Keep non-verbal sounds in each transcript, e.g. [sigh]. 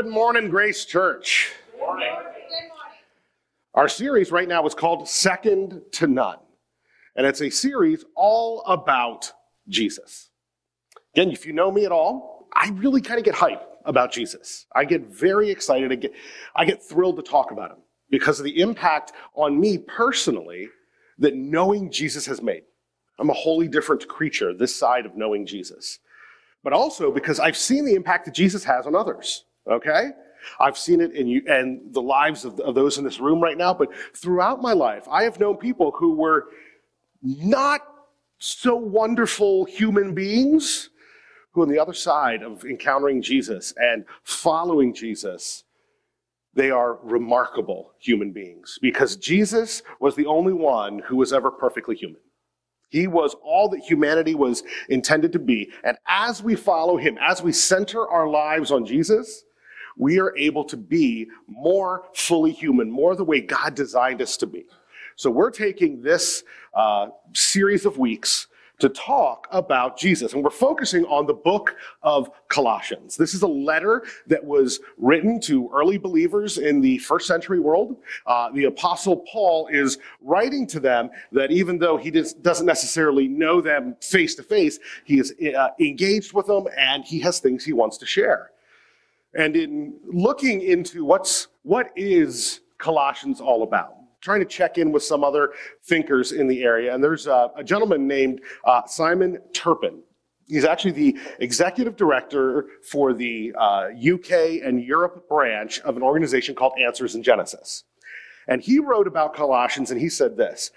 Good morning, Grace Church. Morning. Our series right now is called Second to None, and it's a series all about Jesus. Again, if you know me at all, I really kind of get hype about Jesus. I get very excited. I get, I get thrilled to talk about him because of the impact on me personally that knowing Jesus has made. I'm a wholly different creature this side of knowing Jesus. But also because I've seen the impact that Jesus has on others, okay? I've seen it in you and the lives of, of those in this room right now, but throughout my life, I have known people who were not so wonderful human beings who on the other side of encountering Jesus and following Jesus they are remarkable human beings because Jesus was the only one who was ever perfectly human. He was all that humanity was intended to be. And as we follow him, as we center our lives on Jesus, we are able to be more fully human, more the way God designed us to be. So we're taking this uh, series of weeks to talk about Jesus. And we're focusing on the book of Colossians. This is a letter that was written to early believers in the first century world. Uh, the apostle Paul is writing to them that even though he doesn't necessarily know them face to face, he is uh, engaged with them and he has things he wants to share. And in looking into what's, what is Colossians all about? trying to check in with some other thinkers in the area. And there's a, a gentleman named uh, Simon Turpin. He's actually the executive director for the uh, UK and Europe branch of an organization called Answers in Genesis. And he wrote about Colossians and he said this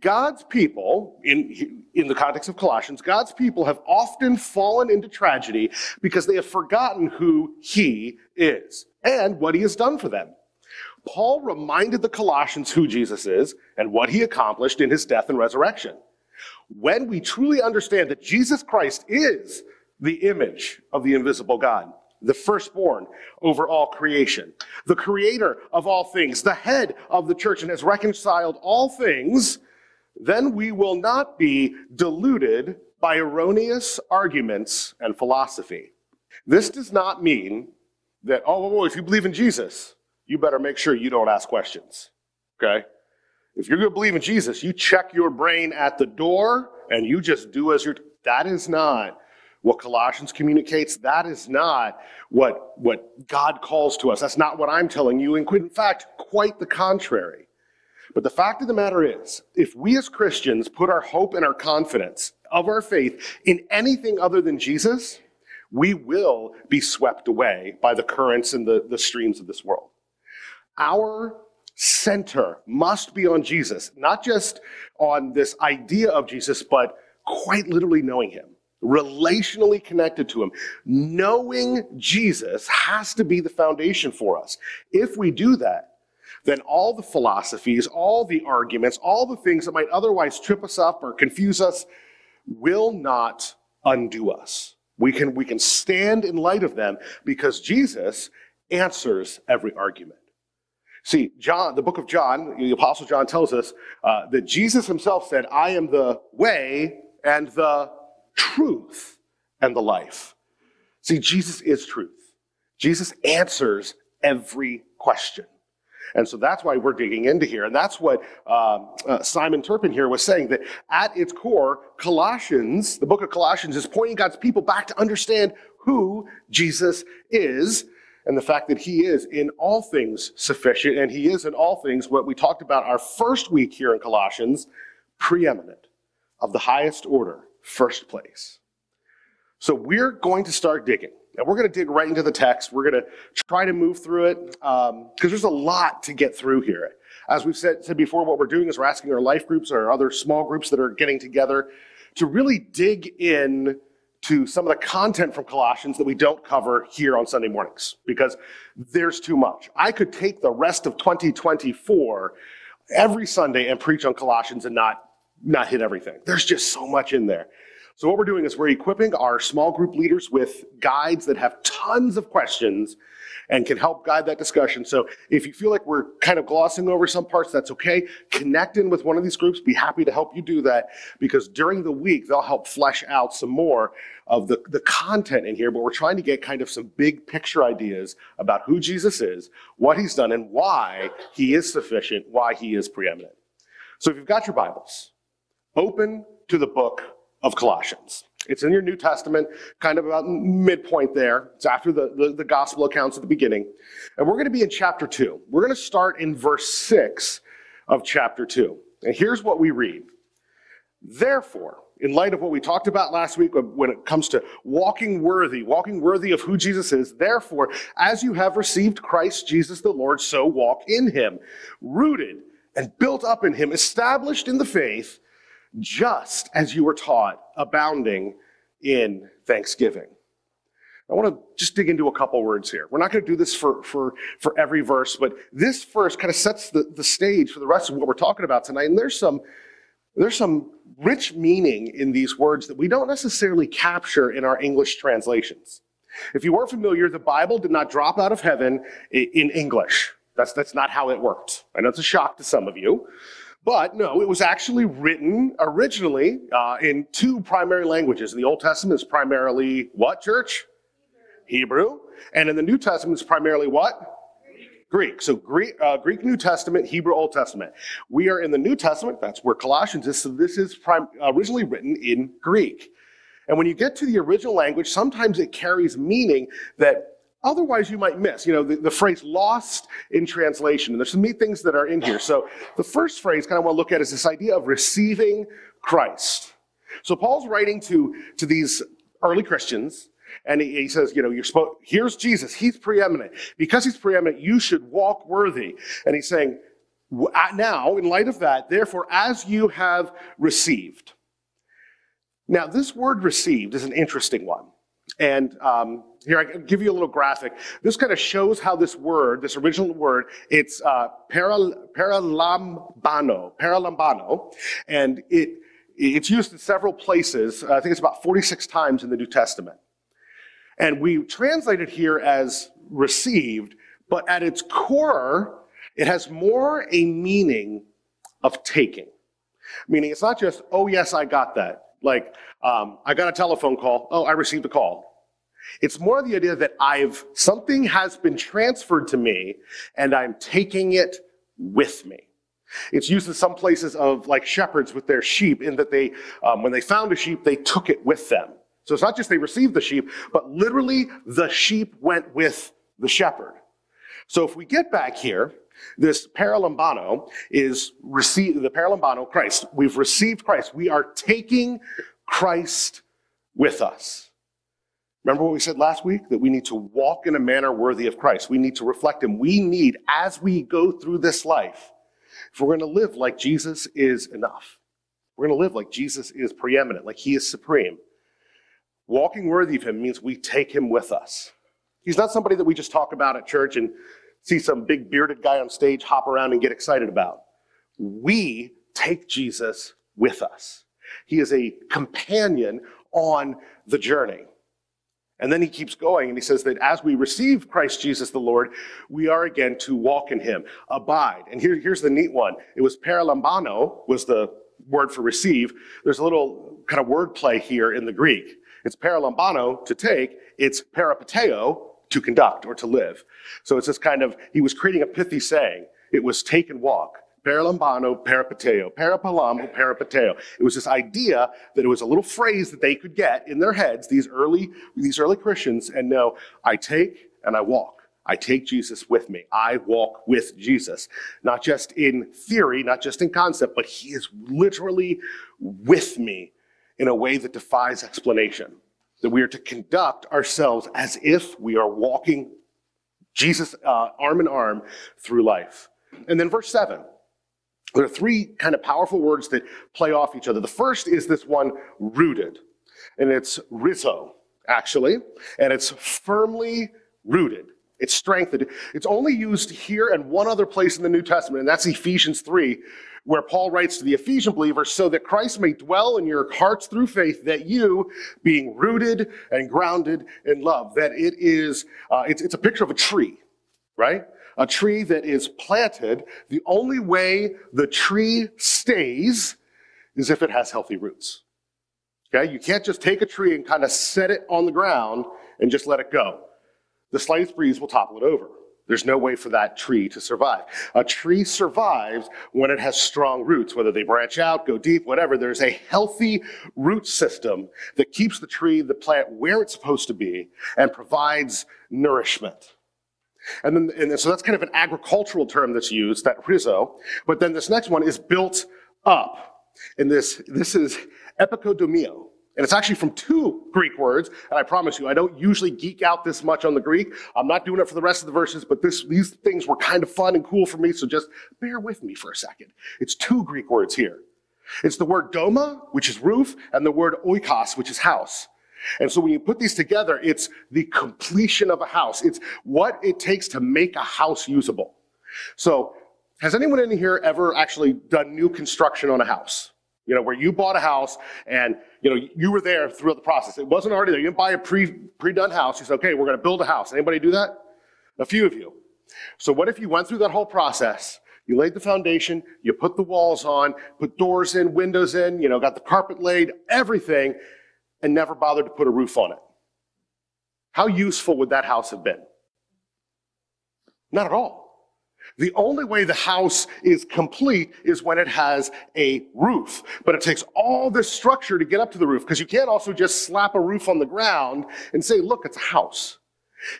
God's people, in, in the context of Colossians, God's people have often fallen into tragedy because they have forgotten who he is and what he has done for them. Paul reminded the Colossians who Jesus is and what he accomplished in his death and resurrection. When we truly understand that Jesus Christ is the image of the invisible God, the firstborn over all creation, the creator of all things, the head of the church, and has reconciled all things, then we will not be deluded by erroneous arguments and philosophy. This does not mean that, oh, oh, oh if you believe in Jesus, you better make sure you don't ask questions. Okay? If you're going to believe in Jesus, you check your brain at the door and you just do as you're. That is not what Colossians communicates. That is not what, what God calls to us. That's not what I'm telling you. In fact, quite the contrary. But the fact of the matter is, if we as Christians put our hope and our confidence of our faith in anything other than Jesus, we will be swept away by the currents and the, the streams of this world. Our center must be on Jesus, not just on this idea of Jesus, but quite literally knowing him, relationally connected to him. Knowing Jesus has to be the foundation for us. If we do that, then all the philosophies, all the arguments, all the things that might otherwise trip us up or confuse us will not undo us. We can, we can stand in light of them because Jesus answers every argument. See, John, the book of John, the Apostle John tells us uh, that Jesus himself said, I am the way and the truth and the life. See, Jesus is truth. Jesus answers every question. And so that's why we're digging into here. And that's what um, uh, Simon Turpin here was saying that at its core, Colossians, the book of Colossians, is pointing God's people back to understand who Jesus is and the fact that he is in all things sufficient and he is in all things what we talked about our first week here in Colossians, preeminent of the highest order, first place. So we're going to start digging. And we're going to dig right into the text. We're going to try to move through it because um, there's a lot to get through here. As we've said, said before, what we're doing is we're asking our life groups or other small groups that are getting together to really dig in to some of the content from Colossians that we don't cover here on Sunday mornings because there's too much. I could take the rest of 2024 every Sunday and preach on Colossians and not, not hit everything. There's just so much in there. So, what we're doing is we're equipping our small group leaders with guides that have tons of questions and can help guide that discussion. So, if you feel like we're kind of glossing over some parts, that's okay. Connect in with one of these groups. Be happy to help you do that because during the week, they'll help flesh out some more of the, the content in here. But we're trying to get kind of some big picture ideas about who Jesus is, what he's done, and why he is sufficient, why he is preeminent. So, if you've got your Bibles, open to the book of Colossians. It's in your New Testament, kind of about midpoint there. It's after the, the, the gospel accounts at the beginning. And we're going to be in chapter 2. We're going to start in verse 6 of chapter 2. And here's what we read. Therefore, in light of what we talked about last week when it comes to walking worthy, walking worthy of who Jesus is, therefore, as you have received Christ Jesus the Lord, so walk in him, rooted and built up in him, established in the faith just as you were taught, abounding in thanksgiving. I want to just dig into a couple words here. We're not going to do this for, for, for every verse, but this verse kind of sets the, the stage for the rest of what we're talking about tonight. And there's some, there's some rich meaning in these words that we don't necessarily capture in our English translations. If you weren't familiar, the Bible did not drop out of heaven in English. That's, that's not how it worked. I know it's a shock to some of you. But no, it was actually written originally uh, in two primary languages. The Old Testament is primarily what, church? Hebrew. And in the New Testament is primarily what? Greek. So Greek, uh, Greek New Testament, Hebrew Old Testament. We are in the New Testament. That's where Colossians is. So this is prim- originally written in Greek. And when you get to the original language, sometimes it carries meaning that otherwise you might miss. You know, the, the, phrase lost in translation. And there's some neat things that are in here. So the first phrase kind of want to look at is this idea of receiving Christ. So Paul's writing to, to these early Christians, and he, says, you know, you're supposed, here's Jesus. He's preeminent. Because he's preeminent, you should walk worthy. And he's saying, now, in light of that, therefore, as you have received. Now, this word received is an interesting one. And um, here, I can give you a little graphic. This kind of shows how this word, this original word, it's uh, paralambano, paralambano, and it, it's used in several places. I think it's about 46 times in the New Testament. And we translate it here as received, but at its core, it has more a meaning of taking. Meaning it's not just, oh, yes, I got that. Like, um, I got a telephone call. Oh, I received a call. It's more the idea that I've, something has been transferred to me and I'm taking it with me. It's used in some places of like shepherds with their sheep in that they, um, when they found a sheep, they took it with them. So it's not just they received the sheep, but literally the sheep went with the shepherd. So if we get back here, this paralambano is receive, the paralambano, Christ. We've received Christ. We are taking Christ with us. Remember what we said last week? That we need to walk in a manner worthy of Christ. We need to reflect Him. We need, as we go through this life, if we're going to live like Jesus is enough, we're going to live like Jesus is preeminent, like He is supreme. Walking worthy of Him means we take Him with us. He's not somebody that we just talk about at church and see some big bearded guy on stage hop around and get excited about. We take Jesus with us. He is a companion on the journey. And then he keeps going and he says that as we receive Christ Jesus the Lord, we are again to walk in him, abide. And here, here's the neat one. It was paralambano was the word for receive. There's a little kind of word play here in the Greek. It's paralambano to take, it's peripateo to conduct or to live. So it's this kind of, he was creating a pithy saying. It was take and walk. Paralambano peripateo, parapalamo peripateo. It was this idea that it was a little phrase that they could get in their heads, these early, these early Christians, and know, I take and I walk. I take Jesus with me. I walk with Jesus. Not just in theory, not just in concept, but he is literally with me in a way that defies explanation. That we are to conduct ourselves as if we are walking Jesus uh, arm in arm through life. And then verse 7 there are three kind of powerful words that play off each other. The first is this one, rooted. And it's rhizo, actually. And it's firmly rooted. It's strengthened. It's only used here and one other place in the New Testament, and that's Ephesians 3, where Paul writes to the Ephesian believers, so that Christ may dwell in your hearts through faith, that you, being rooted and grounded in love, that it is, uh, it's, it's a picture of a tree, right? A tree that is planted. The only way the tree stays is if it has healthy roots. Okay? You can't just take a tree and kind of set it on the ground and just let it go. The slightest breeze will topple it over. There's no way for that tree to survive. A tree survives when it has strong roots, whether they branch out, go deep, whatever. There's a healthy root system that keeps the tree, the plant where it's supposed to be and provides nourishment. And then, and so that's kind of an agricultural term that's used, that rhizo. But then this next one is built up. And this, this is epikodomio. And it's actually from two Greek words, and I promise you, I don't usually geek out this much on the Greek. I'm not doing it for the rest of the verses, but this, these things were kind of fun and cool for me, so just bear with me for a second. It's two Greek words here. It's the word doma, which is roof, and the word oikos, which is house. And so when you put these together, it's the completion of a house. It's what it takes to make a house usable. So has anyone in here ever actually done new construction on a house? You know, where you bought a house and, you know, you were there throughout the process. It wasn't already there. You didn't buy a pre, pre-done house. You said, okay, we're going to build a house. Anybody do that? A few of you. So what if you went through that whole process? You laid the foundation, you put the walls on, put doors in, windows in, you know, got the carpet laid, everything, and never bothered to put a roof on it. How useful would that house have been? Not at all. The only way the house is complete is when it has a roof. But it takes all this structure to get up to the roof because you can't also just slap a roof on the ground and say, look, it's a house.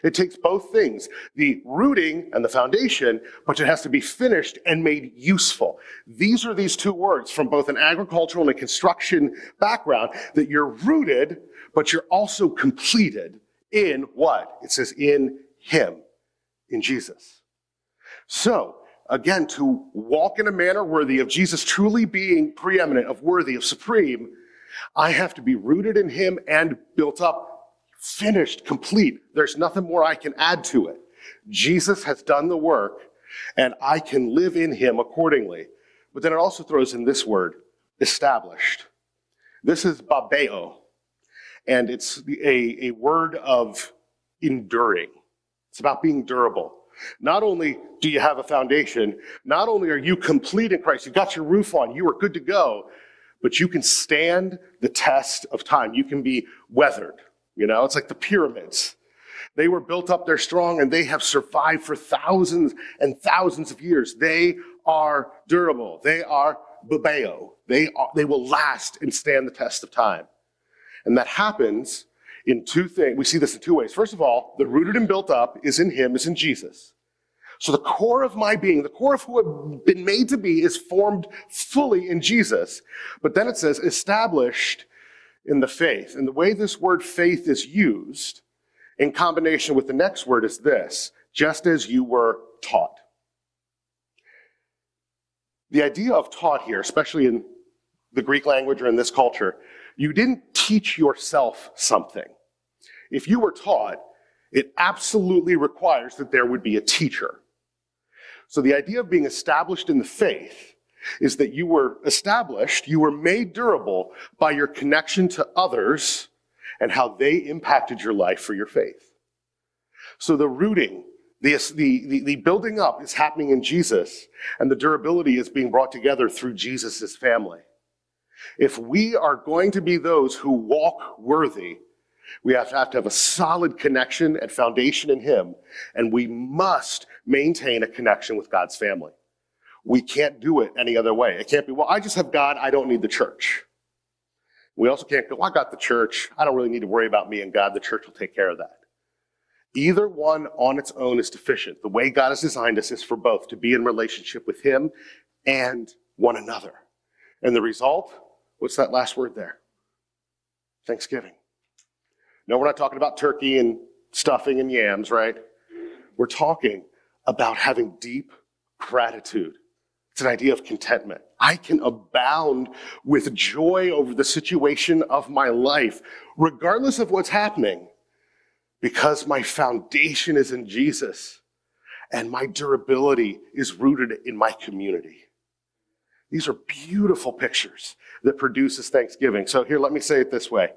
It takes both things, the rooting and the foundation, but it has to be finished and made useful. These are these two words from both an agricultural and a construction background that you're rooted, but you're also completed in what? It says in Him, in Jesus. So, again, to walk in a manner worthy of Jesus truly being preeminent, of worthy, of supreme, I have to be rooted in Him and built up, finished, complete. There's nothing more I can add to it. Jesus has done the work, and I can live in Him accordingly. But then it also throws in this word, established. This is babeo, and it's a, a word of enduring. It's about being durable. Not only do you have a foundation, not only are you complete in Christ, you've got your roof on, you are good to go, but you can stand the test of time. You can be weathered. You know, it's like the pyramids. They were built up, they're strong, and they have survived for thousands and thousands of years. They are durable. They are babeo. They, are, they will last and stand the test of time. And that happens in two things. We see this in two ways. First of all, the rooted and built up is in Him, is in Jesus. So the core of my being, the core of who I've been made to be is formed fully in Jesus. But then it says established in the faith. And the way this word faith is used in combination with the next word is this, just as you were taught. The idea of taught here, especially in the Greek language or in this culture, you didn't teach yourself something. If you were taught, it absolutely requires that there would be a teacher. So the idea of being established in the faith is that you were established, you were made durable by your connection to others and how they impacted your life for your faith. So the rooting, the, the, the, building up is happening in Jesus, and the durability is being brought together through Jesus' family. If we are going to be those who walk worthy, we have to have, to have a solid connection and foundation in Him, and we must maintain a connection with God's family. We can't do it any other way. It can't be, well, I just have God, I don't need the church. We also can't go, well, I got the church, I don't really need to worry about me and God, the church will take care of that. Either one on its own is deficient. The way God has designed us is for both to be in relationship with Him and one another. And the result, what's that last word there? Thanksgiving. No, we're not talking about turkey and stuffing and yams, right? We're talking about having deep gratitude. It's an idea of contentment. I can abound with joy over the situation of my life, regardless of what's happening, because my foundation is in Jesus and my durability is rooted in my community. These are beautiful pictures that produces thanksgiving. So here, let me say it this way.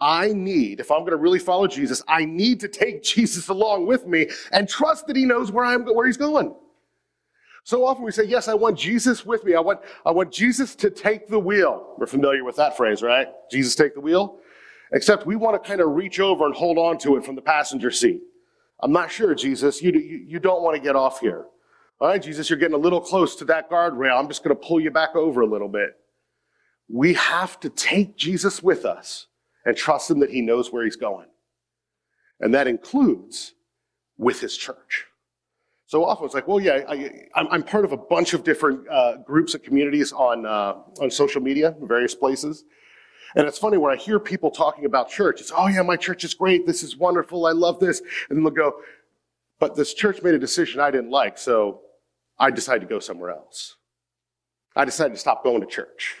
I need, if I'm going to really follow Jesus, I need to take [laughs] Jesus along with me and trust that he knows where I'm, where he's going. So often we say, yes, I want Jesus with me. I want, I want Jesus to take the wheel. We're familiar with that phrase, right? Jesus take the wheel. Except we want to kind of reach over and hold on to it from the passenger seat. I'm not sure, Jesus. You, you, you don't want to get off here. All right, Jesus, you're getting a little close to that guardrail. I'm just going to pull you back over a little bit. We have to take Jesus with us and trust him that he knows where he's going. And that includes with his church. So often it's like, well, yeah, I, am part of a bunch of different uh, groups and communities on, uh, on social media, various places. And it's funny when I hear people talking about church, it's, oh yeah, my church is great. This is wonderful. I love this. And they'll go, but this church made a decision I didn't like. So I decided to go somewhere else. I decided to stop going to church.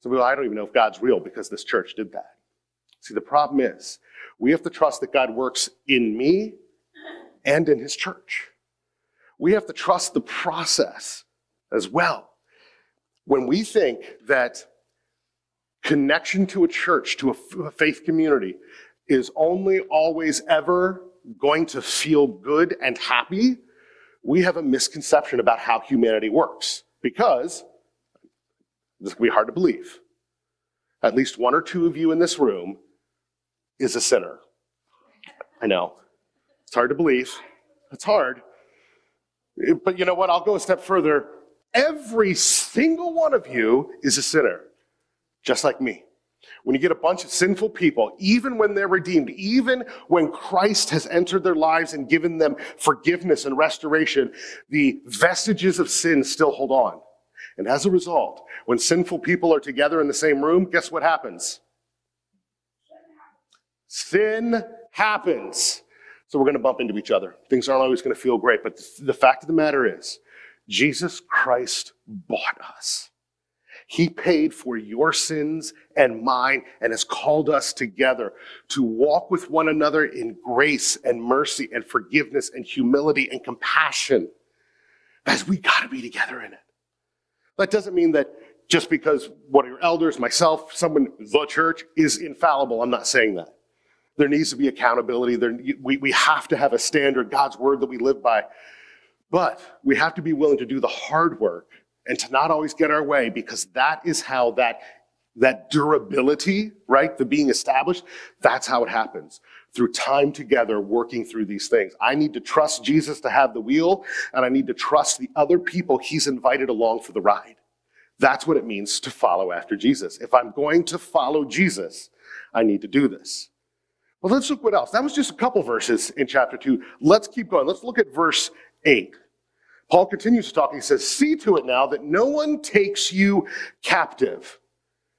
So I don't even know if God's real because this church did that. See, the problem is we have to trust that God works in me and in his church. We have to trust the process as well. When we think that connection to a church, to a faith community, is only always ever going to feel good and happy, we have a misconception about how humanity works because this can be hard to believe. At least one or two of you in this room is a sinner. I know. It's hard to believe. It's hard. But you know what? I'll go a step further. Every single one of you is a sinner, just like me. When you get a bunch of sinful people, even when they're redeemed, even when Christ has entered their lives and given them forgiveness and restoration, the vestiges of sin still hold on. And as a result, when sinful people are together in the same room, guess what happens? Sin happens. So we're going to bump into each other. Things aren't always going to feel great. But the fact of the matter is, Jesus Christ bought us. He paid for your sins and mine and has called us together to walk with one another in grace and mercy and forgiveness and humility and compassion. Guys, we got to be together in it. That doesn't mean that just because one of your elders, myself, someone, the church is infallible. I'm not saying that. There needs to be accountability. There, we, we have to have a standard, God's word that we live by. But we have to be willing to do the hard work and to not always get our way because that is how that that durability, right, the being established, that's how it happens. Through time together, working through these things. I need to trust Jesus to have the wheel, and I need to trust the other people he's invited along for the ride. That's what it means to follow after Jesus. If I'm going to follow Jesus, I need to do this. Well, let's look what else. That was just a couple verses in chapter 2. Let's keep going. Let's look at verse 8. Paul continues to talk. He says, See to it now that no one takes you captive.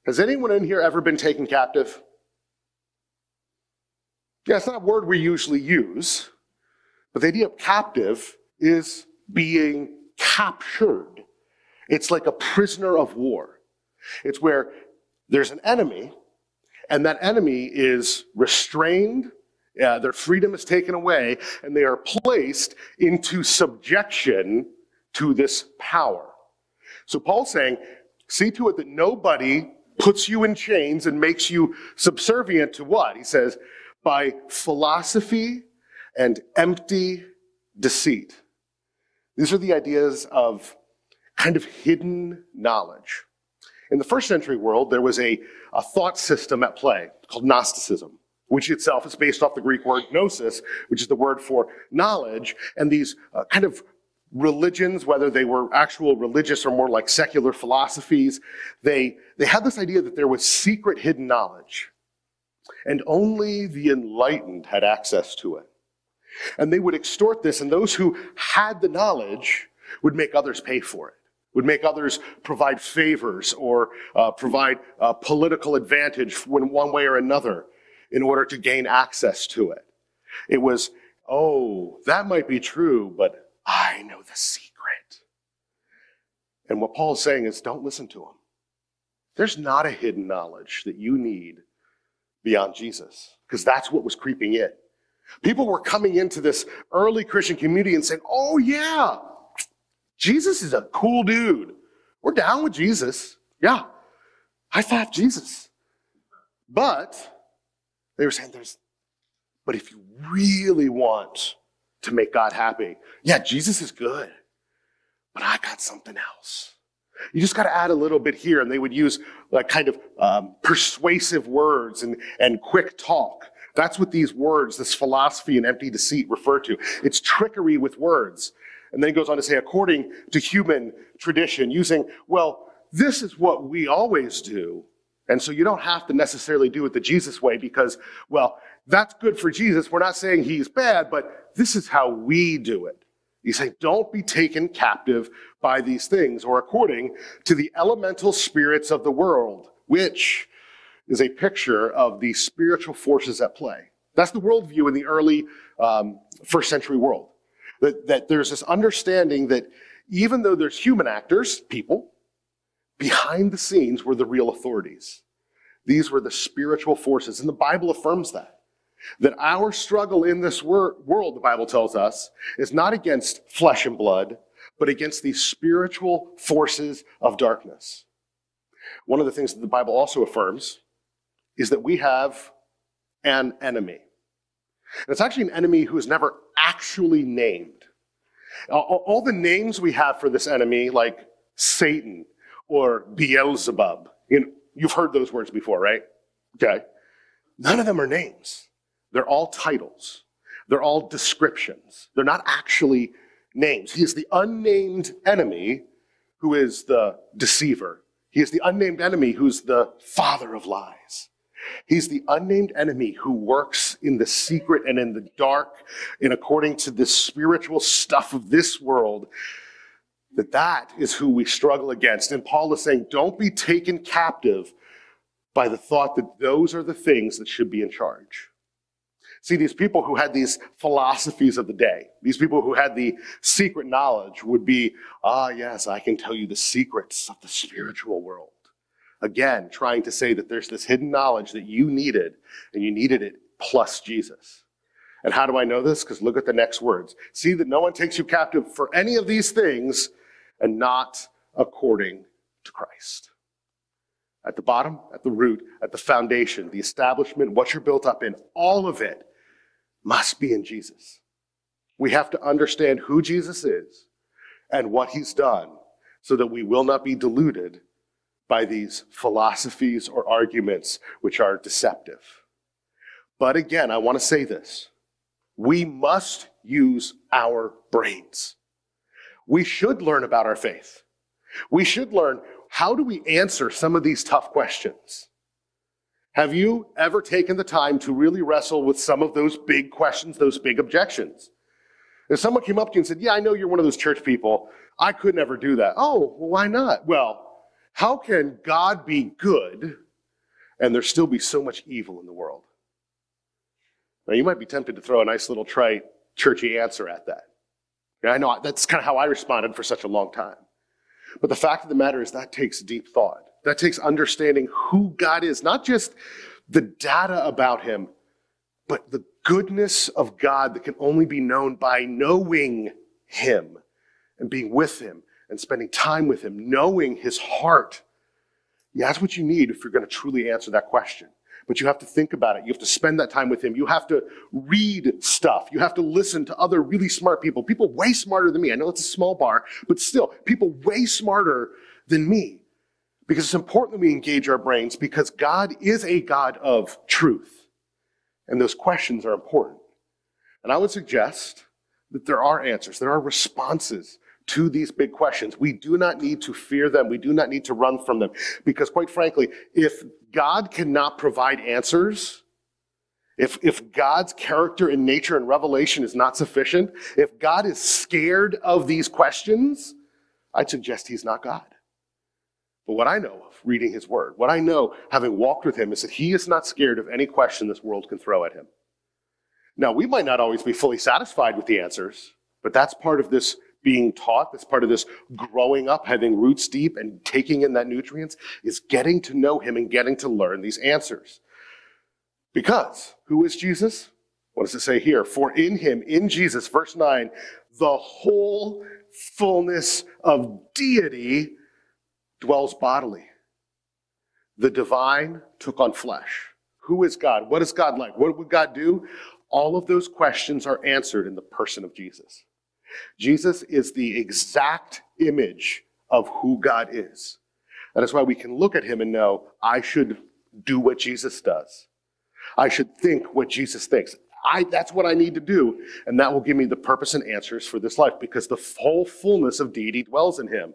Has anyone in here ever been taken captive? Yeah, it's not a word we usually use, but the idea of captive is being captured. It's like a prisoner of war. It's where there's an enemy, and that enemy is restrained their freedom is taken away, and they are placed into subjection to this power. So Paul's saying, see to it that nobody puts you in chains and makes you subservient to what? He says, by philosophy and empty deceit. These are the ideas of kind of hidden knowledge. In the first century world, there was a, a thought system at play called Gnosticism which itself is based off the Greek word gnosis, which is the word for knowledge. And these uh, kind of religions, whether they were actual religious or more like secular philosophies, they, they had this idea that there was secret hidden knowledge. And only the enlightened had access to it. And they would extort this, and those who had the knowledge would make others pay for it would make others provide favors or uh, provide uh, political advantage in one way or another in order to gain access to it. It was, oh, that might be true, but I know the secret. And what Paul is saying is don't listen to him. There's not a hidden knowledge that you need beyond Jesus, because that's what was creeping in. People were coming into this early Christian community and saying, oh, yeah, Jesus is a cool dude. We're down with Jesus. Yeah. High five Jesus. But they were saying there's, but if you really want to make God happy, yeah, Jesus is good, but I got something else. You just got to add a little bit here. And they would use like kind of um, persuasive words and, and quick talk. That's what these words, this philosophy and empty deceit refer to. It's trickery with words. And then he goes on to say, according to human tradition, using, well, this is what we always do. And so you don't have to necessarily do it the Jesus way because, well, that's good for Jesus. We're not saying he's bad, but this is how we do it. You say, don't be taken captive by these things or according to the elemental spirits of the world, which is a picture of the spiritual forces at play. That's the worldview in the early um, first century world. That, that there's this understanding that even though there's human actors, people, behind the scenes were the real authorities. These were the spiritual forces, and the Bible affirms that. That our struggle in this wor- world, the Bible tells us, is not against flesh and blood, but against these spiritual forces of darkness. One of the things that the Bible also affirms is that we have an enemy. And it's actually an enemy who is never actually named. All, the names we have for this enemy, like Satan or Beelzebub. You know, you've heard those words before, right? Okay. None of them are names. They're all titles. They're all descriptions. They're not actually names. He is the unnamed enemy who is the deceiver. He is the unnamed enemy who's the father of lies. He's the unnamed enemy who works in the secret and in the dark and according to the spiritual stuff of this world that that is who we struggle against. And Paul is saying, don't be taken captive by the thought that those are the things that should be in charge. See, these people who had these philosophies of the day, these people who had the secret knowledge would be, ah, yes, I can tell you the secrets of the spiritual world. Again, trying to say that there's this hidden knowledge that you needed, and you needed it plus Jesus. And how do I know this? Because look at the next words. See that no one takes you captive for any of these things and not according to Christ. At the bottom, at the root, at the foundation, the establishment, what you're built up in, all of it must be in Jesus. We have to understand who Jesus is and what he's done so that we will not be deluded by these philosophies or arguments which are deceptive. But again, I want to say this. We must use our brains we should learn about our faith. We should learn how do we answer some of these tough questions? Have you ever taken the time to really wrestle with some of those big questions, those big objections? If someone came up to you and said, Yeah, I know you're one of those church people. I could never do that. Oh, well, why not? Well, how can God be good and there still be so much evil in the world? Now, you might be tempted to throw a nice little trite, churchy answer at that. I know that's kind of how I responded for such a long time. But the fact of the matter is that takes deep thought. That takes understanding who God is, not just the data about him, but the goodness of God that can only be known by knowing him and being with him and spending time with him, knowing his heart. Yeah, that's what you need if you're going to truly answer that question but you have to think about it. You have to spend that time with him. You have to read stuff. You have to listen to other really smart people, people way smarter than me. I know it's a small bar, but still, people way smarter than me. Because it's important that we engage our brains because God is a God of truth. And those questions are important. And I would suggest that there are answers, there are responses to these big questions. We do not need to fear them. We do not need to run from them. Because quite frankly, if God cannot provide answers, if, if God's character and nature and revelation is not sufficient, if God is scared of these questions, I'd suggest he's not God. But what I know of reading his word, what I know having walked with him, is that he is not scared of any question this world can throw at him. Now, we might not always be fully satisfied with the answers, but that's part of this being taught, that's part of this growing up, having roots deep and taking in that nutrients, is getting to know him and getting to learn these answers. Because who is Jesus? What does it say here? For in him, in Jesus, verse 9, the whole fullness of deity dwells bodily. The divine took on flesh. Who is God? What is God like? What would God do? All of those questions are answered in the person of Jesus. Jesus is the exact image of who God is. That is why we can look at him and know, I should do what Jesus does. I should think what Jesus thinks. I, that's what I need to do. And that will give me the purpose and answers for this life because the whole fullness of deity dwells in him.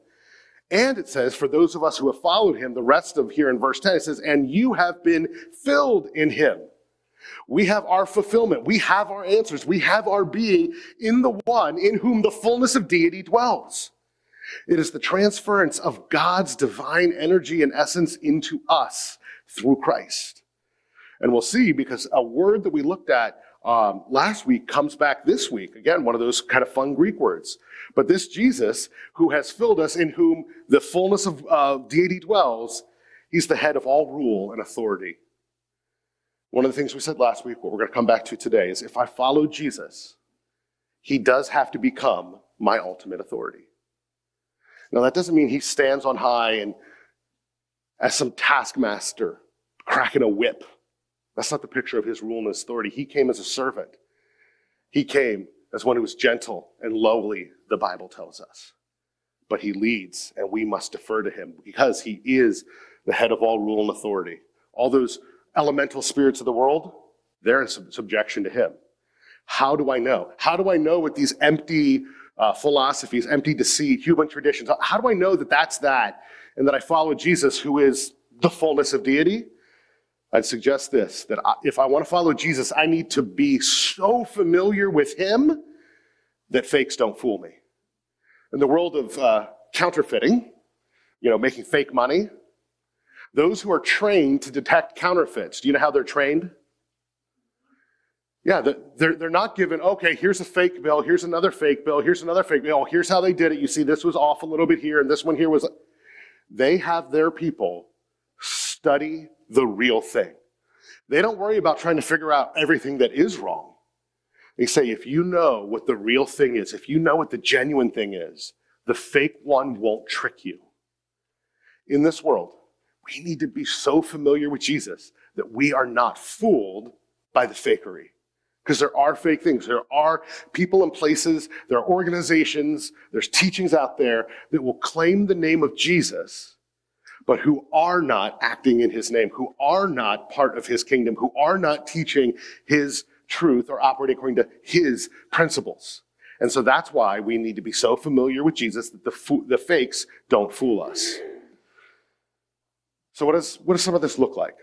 And it says, for those of us who have followed him, the rest of here in verse 10, it says, and you have been filled in him. We have our fulfillment. We have our answers. We have our being in the one in whom the fullness of deity dwells. It is the transference of God's divine energy and essence into us through Christ. And we'll see because a word that we looked at um, last week comes back this week. Again, one of those kind of fun Greek words. But this Jesus, who has filled us, in whom the fullness of uh, deity dwells, he's the head of all rule and authority. One of the things we said last week, what we're going to come back to today, is if I follow Jesus, he does have to become my ultimate authority. Now, that doesn't mean he stands on high and as some taskmaster cracking a whip that's not the picture of his rule and authority. He came as a servant. He came as one who was gentle and lowly, the Bible tells us. But he leads, and we must defer to him because he is the head of all rule and authority. All those elemental spirits of the world, they're in sub- subjection to him. How do I know? How do I know what these empty uh, philosophies, empty deceit, human traditions, how do I know that that's that and that I follow Jesus who is the fullness of deity? I'd suggest this that if I want to follow Jesus, I need to be so familiar with him that fakes don't fool me. In the world of uh, counterfeiting, you know, making fake money, those who are trained to detect counterfeits, do you know how they're trained? Yeah, they're, they're not given, okay, here's a fake bill, here's another fake bill, here's another fake bill, here's how they did it. You see, this was off a little bit here, and this one here was. They have their people study the real thing. They don't worry about trying to figure out everything that is wrong. They say, if you know what the real thing is, if you know what the genuine thing is, the fake one won't trick you. In this world, we need to be so familiar with Jesus that we are not fooled by the fakery. Because there are fake things. There are people and places, there are organizations, there's teachings out there that will claim the name of Jesus but who are not acting in his name, who are not part of his kingdom, who are not teaching his truth or operating according to his principles. And so that's why we need to be so familiar with Jesus that the, fo- the fakes don't fool us. So, what, is, what does some of this look like?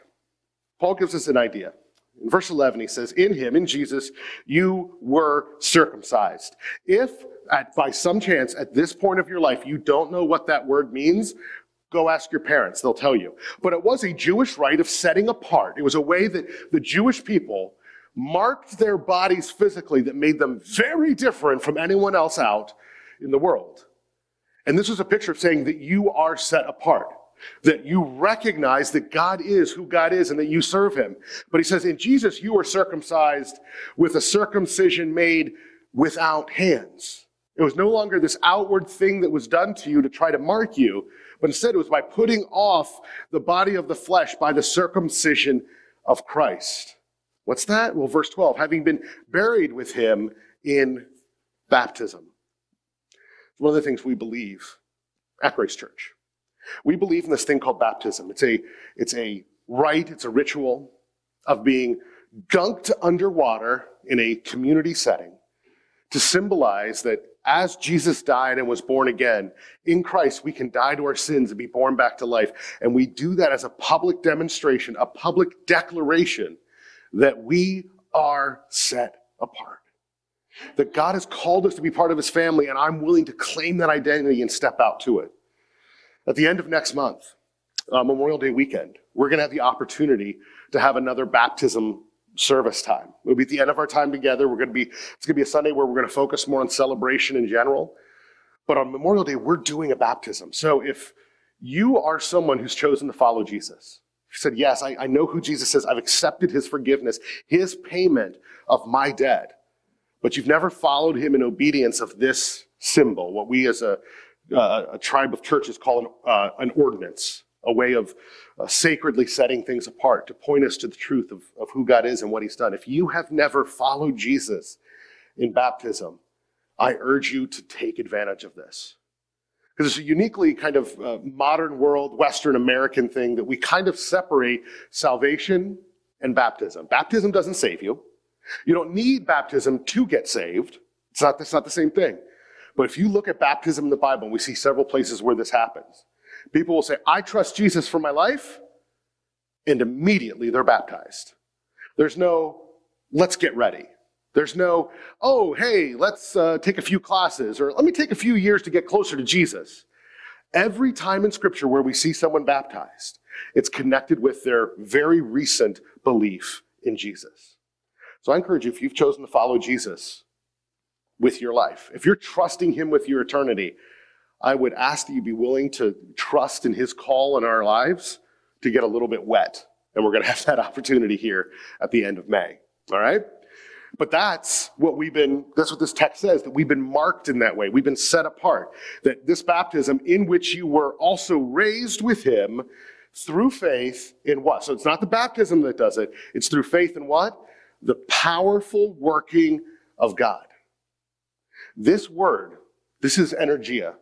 Paul gives us an idea. In verse 11, he says, In him, in Jesus, you were circumcised. If, at, by some chance, at this point of your life, you don't know what that word means, Go ask your parents, they'll tell you. But it was a Jewish rite of setting apart. It was a way that the Jewish people marked their bodies physically that made them very different from anyone else out in the world. And this was a picture of saying that you are set apart, that you recognize that God is who God is and that you serve him. But he says, in Jesus, you are circumcised with a circumcision made without hands. It was no longer this outward thing that was done to you to try to mark you, but instead, it was by putting off the body of the flesh by the circumcision of Christ. What's that? Well, verse 12, having been buried with him in baptism. One of the things we believe at Grace Church. We believe in this thing called baptism. It's a, it's a rite, it's a ritual of being dunked underwater in a community setting to symbolize that as Jesus died and was born again, in Christ, we can die to our sins and be born back to life. And we do that as a public demonstration, a public declaration that we are set apart. That God has called us to be part of his family, and I'm willing to claim that identity and step out to it. At the end of next month, uh, Memorial Day weekend, we're going to have the opportunity to have another baptism service time. It'll be at the end of our time together. We're going to be, it's going to be a Sunday where we're going to focus more on celebration in general. But on Memorial Day, we're doing a baptism. So if you are someone who's chosen to follow Jesus, you said, Yes, I, I know who Jesus is. I've accepted his forgiveness, his payment of my debt. But you've never followed him in obedience of this symbol, what we as a, uh, a tribe of churches call an, uh, an ordinance, a way of uh, sacredly setting things apart to point us to the truth of, of who God is and what he's done. If you have never followed Jesus in baptism, I urge you to take advantage of this. Because it's a uniquely kind of uh, modern world, Western American thing that we kind of separate salvation and baptism. Baptism doesn't save you. You don't need baptism to get saved. It's not, it's not the same thing. But if you look at baptism in the Bible, we see several places where this happens, people will say, I trust Jesus for my life, and immediately they're baptized. There's no, let's get ready. There's no, oh, hey, let's uh, take a few classes, or let me take a few years to get closer to Jesus. Every time in Scripture where we see someone baptized, it's connected with their very recent belief in Jesus. So I encourage you, if you've chosen to follow Jesus with your life, if you're trusting Him with your eternity, I would ask that you be willing to trust in His call in our lives to get a little bit wet. And we're going [laughs] to have that opportunity here at the end of May. All right? But that's what we've been, that's what this text says, that we've been marked in that way. We've been set apart. That this baptism in which you were also raised with him through faith in what? So it's not the baptism that does it. It's through faith in what? The powerful working of God. This word, this is energia.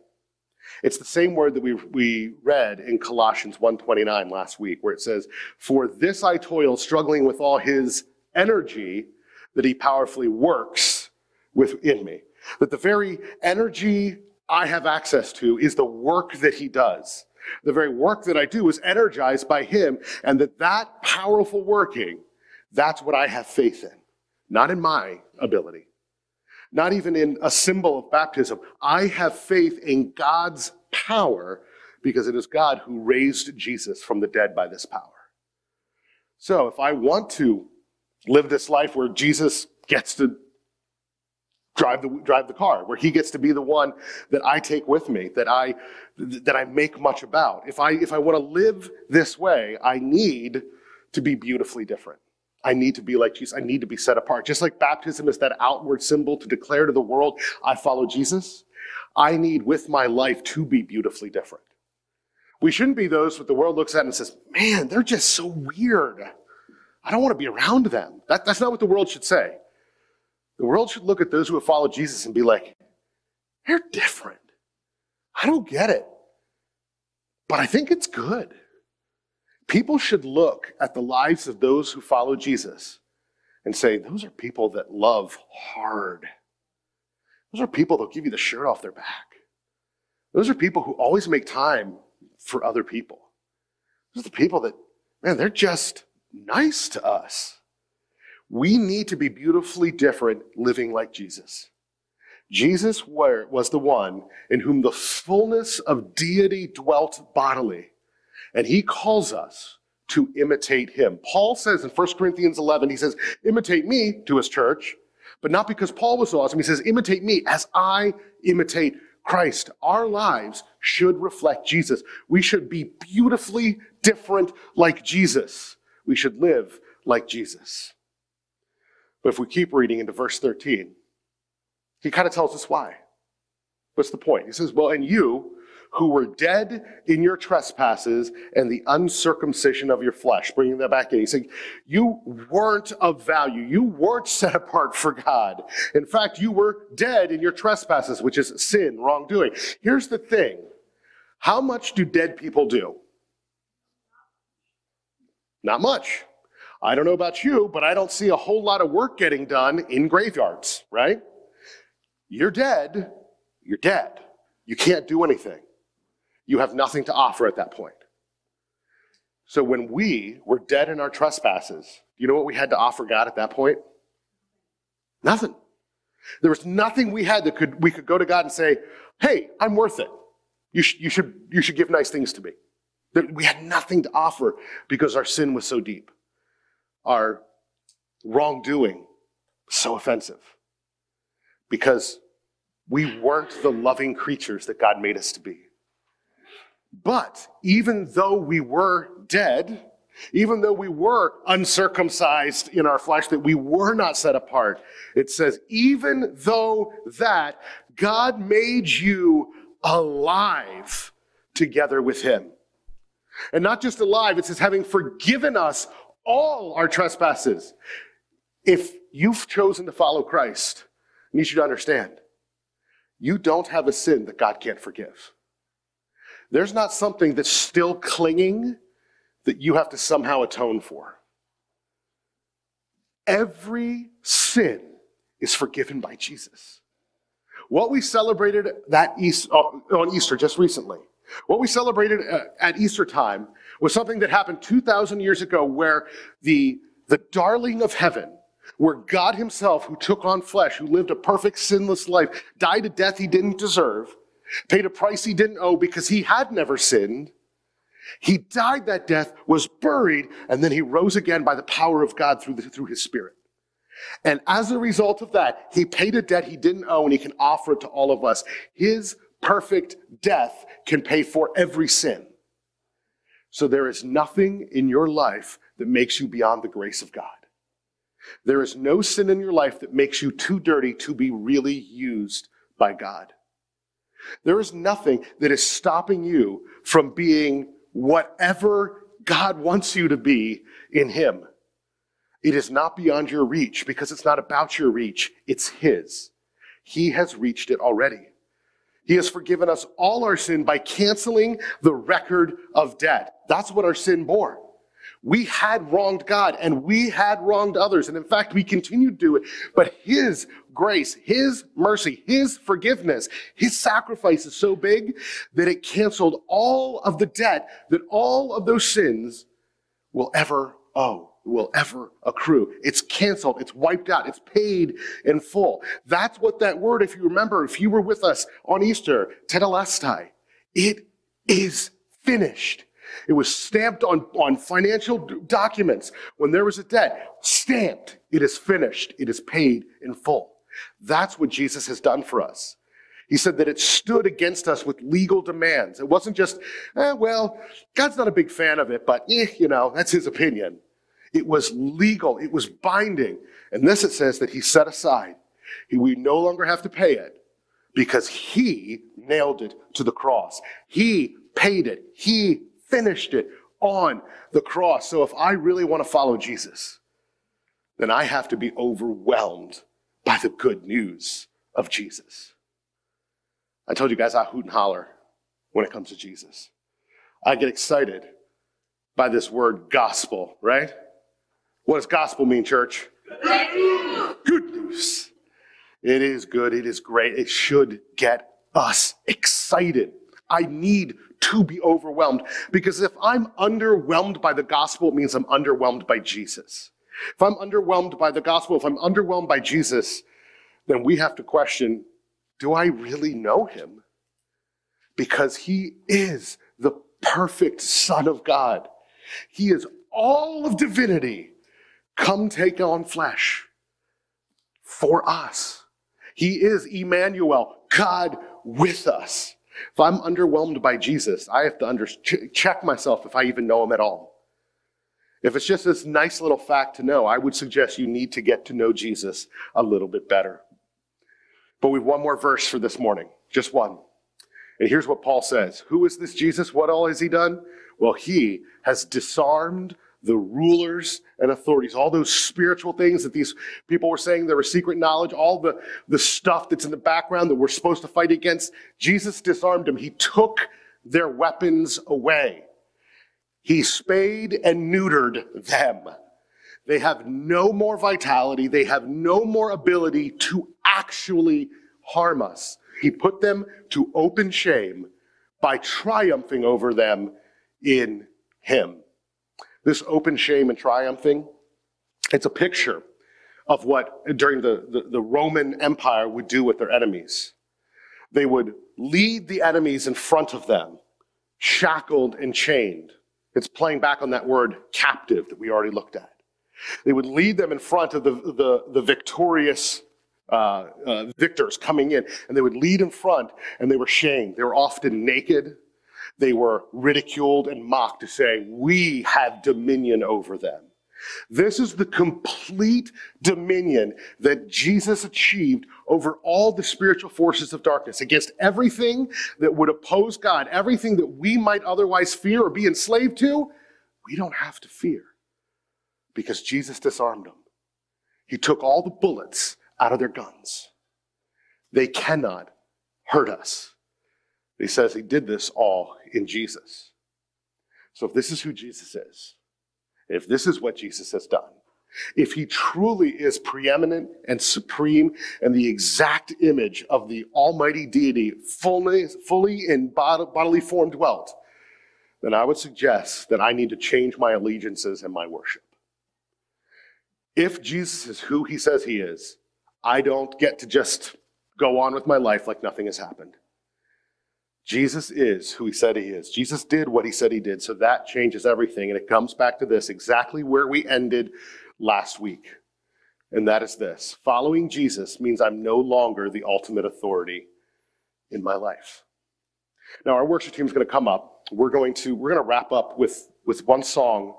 It's the same word that we, we read in Colossians 1.29 last week, where it says, For this I toil, struggling with all his energy that he powerfully works within me. That the very energy I have access to is the work that he does. The very work that I do is energized by him, and that that powerful working, that's what I have faith in. Not in my ability, not even in a symbol of baptism. I have faith in God's power because it is God who raised Jesus from the dead by this power. So if I want to live this life where Jesus gets to drive the drive the car where he gets to be the one that I take with me that I that I make much about if I if I want to live this way I need to be beautifully different I need to be like Jesus I need to be set apart just like baptism is that outward symbol to declare to the world I follow Jesus I need with my life to be beautifully different we shouldn't be those that the world looks at and says man they're just so weird I don't want to be around them. That, that's not what the world should say. The world should look at those who have followed Jesus and be like, they're different. I don't get it, but I think it's good. People should look at the lives of those who follow Jesus and say, those are people that love hard. Those are people that'll give you the shirt off their back. Those are people who always make time for other people. Those are the people that, man, they're just nice to us. We need to be beautifully different living like Jesus. Jesus was the one in whom the fullness of deity dwelt bodily, and he calls us to imitate him. Paul says in 1 Corinthians 11, he says, imitate me to his church, but not because Paul was awesome. He says, imitate me as I imitate Christ. Our lives should reflect Jesus. We should be beautifully different like Jesus we should live like Jesus. But if we keep reading into verse 13, he kind of tells us why. What's the point? He says, Well, and you who were dead in your trespasses and the uncircumcision of your flesh, bringing that back in. He's saying, You weren't of value. You weren't set apart for God. In fact, you were dead in your trespasses, which is sin, wrongdoing. Here's the thing how much do dead people do? Not much. I don't know about you, but I don't see a whole lot of work getting done in graveyards, right? You're dead. You're dead. You can't do anything. You have nothing to offer at that point. So when we were dead in our trespasses, you know what we had to offer God at that point? Nothing. There was nothing we had that could we could go to God and say, "Hey, I'm worth it. You, sh- you should you should give nice things to me." We had nothing to offer because our sin was so deep. Our wrongdoing so offensive. Because we weren't the loving creatures that God made us to be. But even though we were dead even though we were uncircumcised in our flesh, that we were not set apart. It says, even though that, God made you alive together with him. And not just alive, it says, having forgiven us all our trespasses. If you've chosen to follow Christ, I need you to understand, you don't have a sin that God can't forgive. There's not something that's still clinging that you have to somehow atone for. Every sin is forgiven by Jesus. What we celebrated that East, uh, on Easter just recently, what we celebrated uh, at Easter time was something that happened 2,000 years ago where the, the darling of heaven, where God himself, who took on flesh, who lived a perfect sinless life, died a death he didn't deserve, paid a price he didn't owe because he had never sinned, he died that death, was buried, and then he rose again by the power of God through, the, through his spirit. And as a result of that, he paid a debt he didn't owe and he can offer it to all of us. His perfect death can pay for every sin. So there is nothing in your life that makes you beyond the grace of God. There is no sin in your life that makes you too dirty to be really used by God. There is nothing that is stopping you from being whatever God wants you to be in Him. It is not beyond your reach because it's not about your reach, it's His. He has reached it already. He has forgiven us all our sin by canceling the record of debt. That's what our sin bore. We had wronged God and we had wronged others. And in fact, we continue to do it. But His grace, His mercy, His forgiveness, His sacrifice is so big that it canceled all of the debt that all of those sins will ever owe, will ever accrue. It's canceled. It's wiped out. It's paid in full. That's what that word, if you remember, if you were with us on Easter, tetelestai, it is finished. It was stamped on, on financial documents when there was a debt. Stamped. It is finished. It is paid in full. That's what Jesus has done for us. He said that it stood against us with legal demands. It wasn't just, eh, well, God's not a big fan of it, but eh, you know, that's his opinion. It was legal. It was binding. And this it says that he set aside. We no longer have to pay it because he nailed it to the cross. He paid it. He finished it on the cross. So if I really want to follow Jesus, then I have to be overwhelmed by the good news of Jesus. I told you guys I hoot and holler when it comes to Jesus. I get excited by this word gospel, right? What does gospel mean, church? Good news. It is good. It is great. It should get us excited. I need to be overwhelmed. Because if I'm underwhelmed by the gospel, it means I'm underwhelmed by Jesus. If I'm underwhelmed by the gospel, if I'm underwhelmed by Jesus, then we have to question do I really know him? Because he is the perfect Son of God. He is all of divinity come take on flesh for us. He is Emmanuel, God with us. If I'm underwhelmed by Jesus, I have to under, check myself if I even know him at all. If it's just this nice little fact to know, I would suggest you need to get to know Jesus a little bit better. But we've one more verse for this morning, just one. And here's what Paul says Who is this Jesus? What all has he done? Well, he has disarmed the rulers and authorities, all those spiritual things that these people were saying there was secret knowledge, all the, the stuff that's in the background that we're supposed to fight against. Jesus disarmed them. He took their weapons away. He spayed and neutered them. They have no more vitality. They have no more ability to actually harm us. He put them to open shame by triumphing over them in Him. This open shame and triumphing, it's a picture of what during the, the, the, Roman Empire would do with their enemies. They would lead the enemies in front of them, shackled and chained. It's playing back on that word captive that we already looked at. They would lead them in front of the, the, the victorious uh, uh, victors coming in, and they would lead in front, and they were shamed. They were often naked. They were ridiculed and mocked to say, We have dominion over them. This is the complete dominion that Jesus achieved over all the spiritual forces of darkness, against everything that would oppose God, everything that we might otherwise fear or be enslaved to. We don't have to fear because Jesus disarmed them. He took all the bullets out of their guns. They cannot hurt us. He says he did this all in Jesus. So if this is who Jesus is, if this is what Jesus has done, if he truly is preeminent and supreme and the exact image of the almighty deity fully, fully in bodily form dwelt, then I would suggest that I need to change my allegiances and my worship. If Jesus is who he says he is, I don't get to just go on with my life like nothing has happened. Jesus is who he said he is. Jesus did what he said he did. So that changes everything. And it comes back to this exactly where we ended last week. And that is this following Jesus means I'm no longer the ultimate authority in my life. Now, our worship team is going to come up. We're going to, we're going to wrap up with, with one song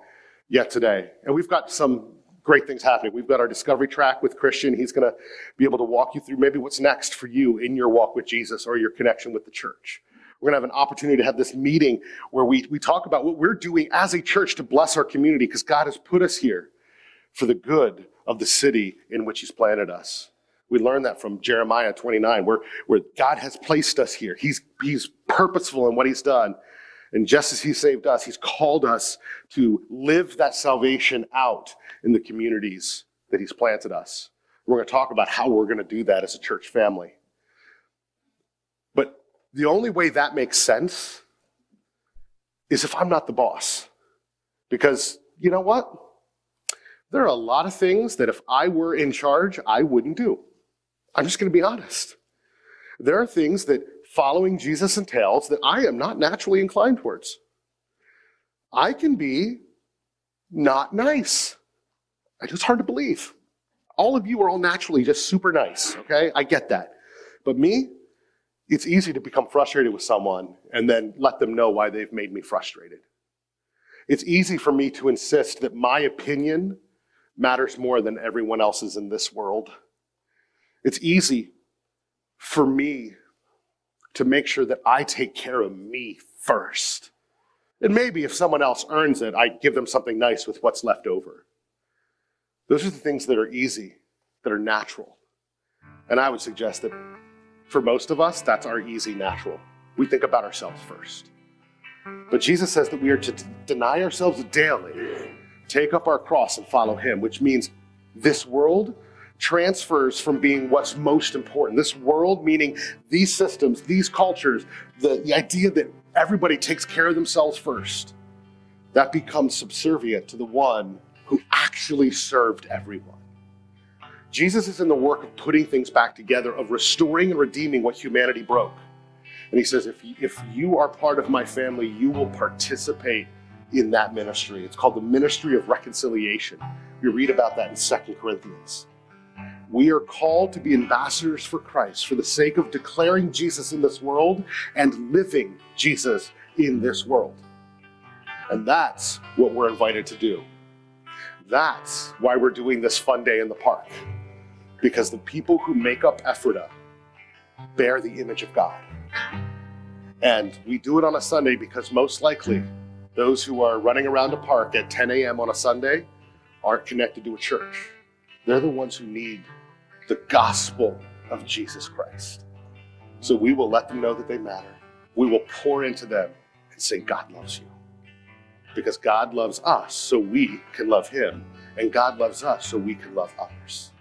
yet today. And we've got some great things happening. We've got our discovery track with Christian. He's going to be able to walk you through maybe what's next for you in your walk with Jesus or your connection with the church. We're going to have an opportunity to have this meeting where we, we talk about what we're doing as a church to bless our community because God has put us here for the good of the city in which He's planted us. We learn that from Jeremiah 29, where, where God has placed us here. He's, he's purposeful in what He's done. And just as He saved us, He's called us to live that salvation out in the communities that He's planted us. We're going to talk about how we're going to do that as a church family. The only way that makes sense is if I'm not the boss. Because you know what? There are a lot of things that if I were in charge, I wouldn't do. I'm just going to be honest. There are things that following Jesus entails that I am not naturally inclined towards. I can be not nice. It's hard to believe. All of you are all naturally just super nice, okay? I get that. But me, it's easy to become frustrated with someone and then let them know why they've made me frustrated. It's easy for me to insist that my opinion matters more than everyone else's in this world. It's easy for me to make sure that I take care of me first. And maybe if someone else earns it, I give them something nice with what's left over. Those are the things that are easy, that are natural. And I would suggest that for most of us, that's our easy natural. We think about ourselves first. But Jesus says that we are to deny ourselves daily, take up our cross and follow him, which means this world transfers from being what's most important. This world, meaning these systems, these cultures, the, the idea that everybody takes care of themselves first, that becomes subservient to the one who actually served everyone. Jesus is in the work of putting things back together, of restoring and redeeming what humanity broke. And he says, if, if you are part of my family, you will participate in that ministry. It's called the ministry of reconciliation. We read about that in Second Corinthians. We are called to be ambassadors for Christ for the sake of declaring Jesus in this world and living Jesus in this world. And that's what we're invited to do. That's why we're doing this fun day in the park because the people who make up Ephrata bear the image of God. And we do it on a Sunday because most likely those who are running around a park at 10 a.m. on a Sunday aren't connected to a church. They're the ones who need the gospel of Jesus Christ. So we will let them know that they matter. We will pour into them and say, God loves you. Because God loves us so we can love Him, and God loves us so we can love others.